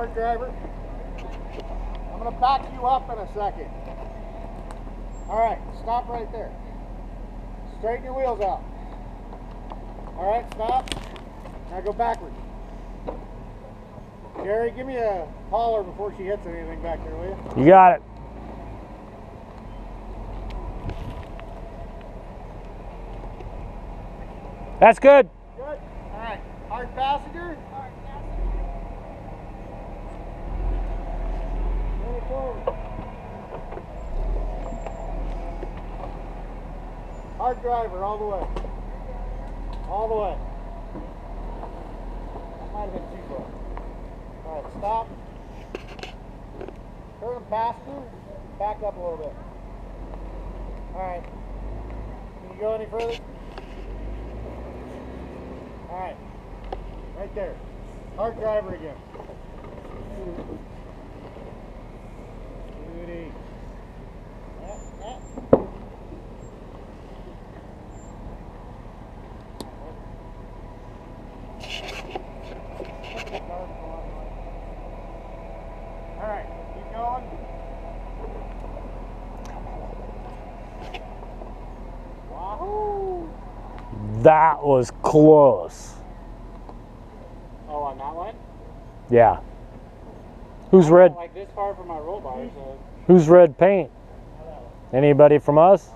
Hard driver. I'm gonna back you up in a second. All right, stop right there. Straighten your wheels out. All right, stop. Now go backwards. Jerry, give me a holler before she hits anything back there, will you? You got it. That's good. Good. All right. Hard passenger. Move it forward. Hard driver all the way. All the way. That might have been too far. All right, stop. Turn the passenger. Back up a little bit. All right. Can you go any further? All right. Right there. Hard driver again. That was close. Oh, on that one? Yeah. Who's red? Like this far from my roll bar, so. Who's red paint? Anybody from us?